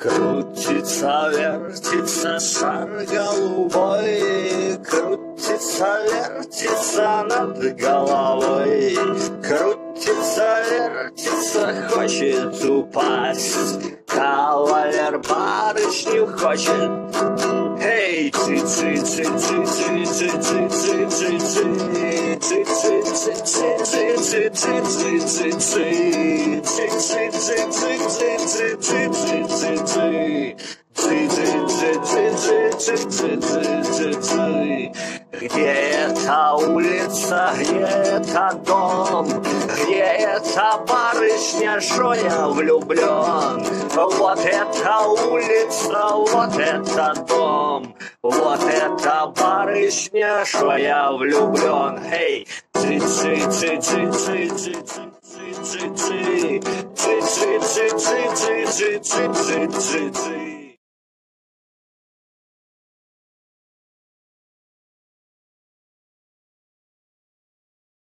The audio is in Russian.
Крутится, вертится шар голубой, Крутится, вертится над головой, Крутится, вертится, хочет упасть. Кавалер барышню хочет. Эй, ци ци ци ци ци ци ци ци ци ци ци ци ци ци ци ци ци ци где эта улица, где это дом, где эта барышня, что я влюблен. Вот эта улица, вот это дом, вот эта барышня, что я влюблен. Эй, ци ци ци ци ци ци ци ци Zit zit zit zit zit.